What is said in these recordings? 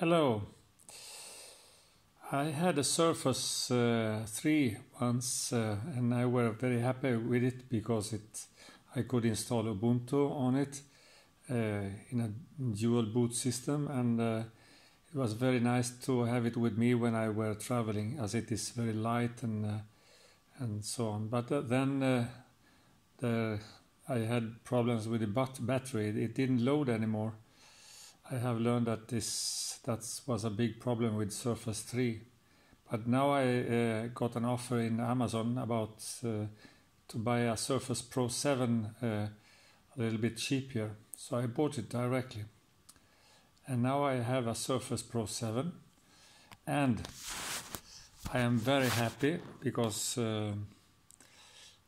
Hello. I had a Surface uh, 3 once uh, and I were very happy with it because it I could install Ubuntu on it uh, in a dual boot system and uh, it was very nice to have it with me when I were traveling as it is very light and uh, and so on. But uh, then the, I had problems with the bat- battery. It didn't load anymore I have learned that this that was a big problem with Surface 3. But now I uh, got an offer in Amazon about uh, to buy a Surface Pro 7 uh, a little bit cheaper. So I bought it directly. And now I have a Surface Pro 7 and I am very happy because uh,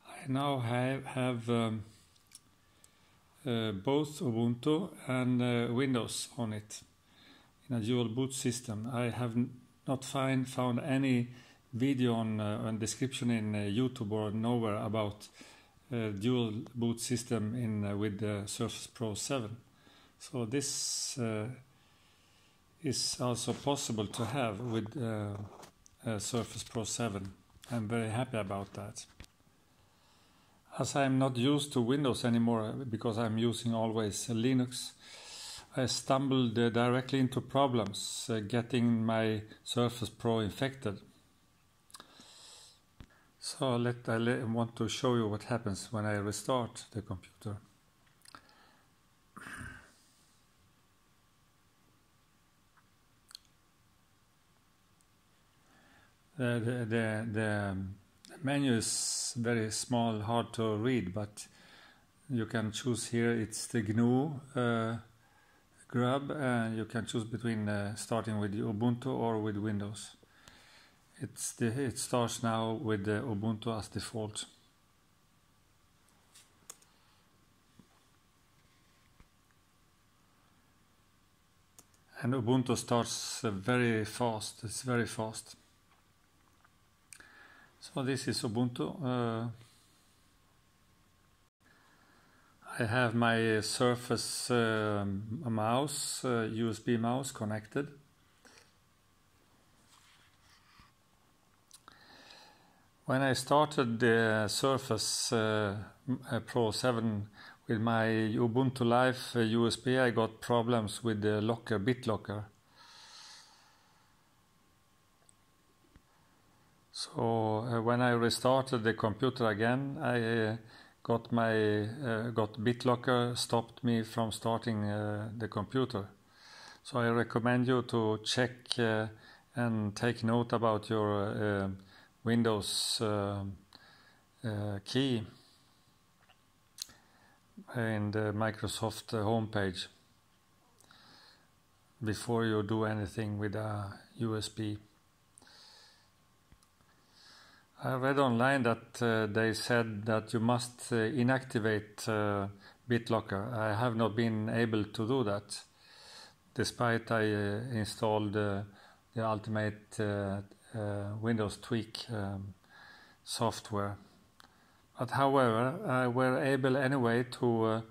I now have, have um, uh, both Ubuntu and uh, Windows on it in a dual boot system. I have not find, found any video on, uh, on description in uh, YouTube or nowhere about uh, dual boot system in uh, with the Surface Pro 7. So this is also possible to have with Surface Pro 7. I'm very happy about that. As I'm not used to Windows anymore because I'm using always Linux, I stumbled uh, directly into problems uh, getting my Surface Pro infected. So let I want to show you what happens when I restart the computer. The, the, the, the um, menu is very small, hard to read, but you can choose here. It's the GNU uh, grub, and you can choose between uh, starting with Ubuntu or with Windows. It's the, it starts now with the Ubuntu as default. And Ubuntu starts uh, very fast. It's very fast. So this is Ubuntu. Uh, I have my Surface uh, mouse, uh, USB mouse connected. When I started the Surface uh, Pro 7 with my Ubuntu Live USB, uh, I got problems with the locker, BitLocker. So uh, when I restarted the computer again, I uh, got my uh, got BitLocker stopped me from starting the computer. So I recommend you to check and take note about your Windows key in the Microsoft homepage before you do anything with a USB. I read online that uh, they said that you must uh, inactivate uh, BitLocker. I have not been able to do that, despite I uh, installed uh, the ultimate uh, Windows Tweak um, software. But however, I were able anyway to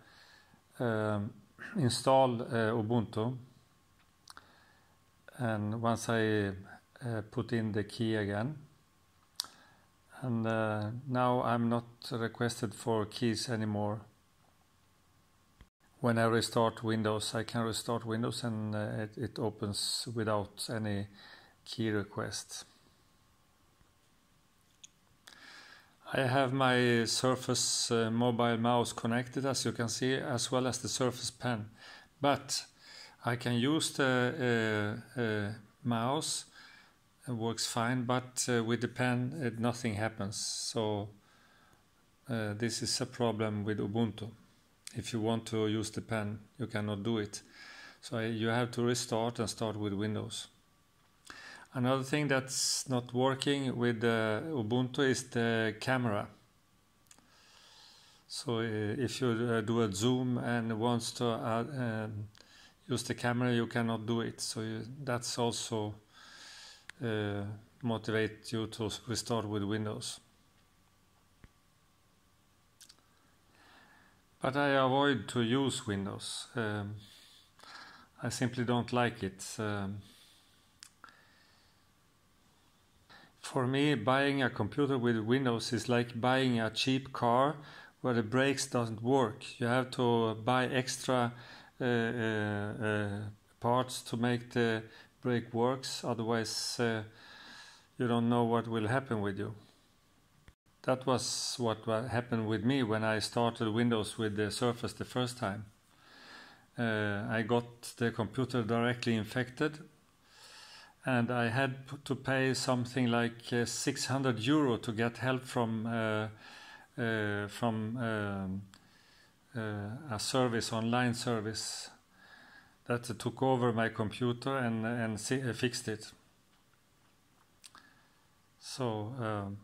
um, install Ubuntu. And once I put in the key again, and uh, now I'm not requested for keys anymore. When I restart Windows, I can restart Windows and uh, it, it, opens without any key requests. I have my Surface uh, mobile mouse connected as you can see as well as the Surface Pen but I can use the uh, uh, mouse works fine, but uh, with the pen, it, nothing happens. So uh, this is a problem with Ubuntu. If you want to use the pen, you cannot do it. So you have to restart and start with Windows. Another thing that's not working with uh, Ubuntu is the camera. So uh, if you uh, do a zoom and wants to um, use the camera, you cannot do it. So you, that's also uh, motivate you to restart with Windows. But I avoid to use Windows. Um, I simply don't like it. Um, for me, buying a computer with Windows is like buying a cheap car where the brakes doesn't work. You have to buy extra uh, uh, uh, parts to make the brake works. Otherwise, uh, you don't know what will happen with you. That was what happened with me when I started Windows with the Surface the first time. Uh, I got the computer directly infected and I had to pay something like uh, 600 euro to get help from uh, uh from um, uh, a service online service that took over my computer and and uh, fixed it. So. Um,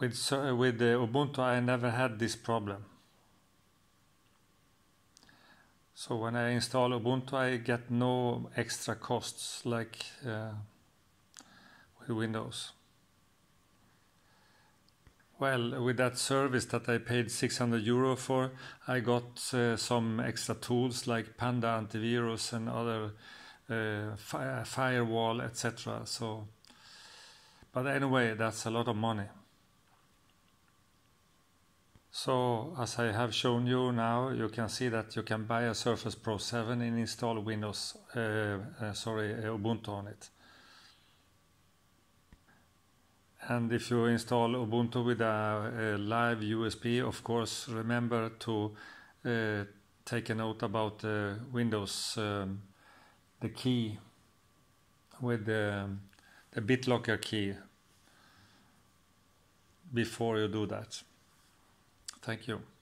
with, with Ubuntu, I never had this problem. So when I install Ubuntu, I get no extra costs like uh, with Windows. Well, with that service that I paid 600 euro for, I got uh, some extra tools like Panda antivirus and other uh, fi firewall, etc. So, but anyway, that's a lot of money. So as I have shown you now, you can see that you can buy a Surface Pro 7 and install Windows, uh, uh, sorry, Ubuntu on it. And if you install Ubuntu with a, a live USB, of course, remember to uh, take a note about the Windows, um, the key with the, the BitLocker key before you do that. Thank you.